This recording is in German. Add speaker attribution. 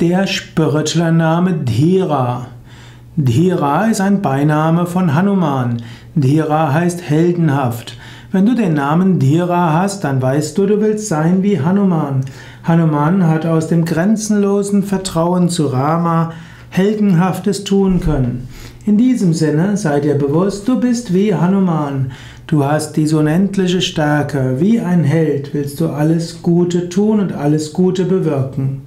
Speaker 1: Der spirituelle Name Dhira. Dhira ist ein Beiname von Hanuman. Dhira heißt heldenhaft. Wenn du den Namen Dhira hast, dann weißt du, du willst sein wie Hanuman. Hanuman hat aus dem grenzenlosen Vertrauen zu Rama heldenhaftes tun können. In diesem Sinne sei dir bewusst, du bist wie Hanuman. Du hast diese unendliche Stärke. Wie ein Held willst du alles Gute tun und alles Gute bewirken.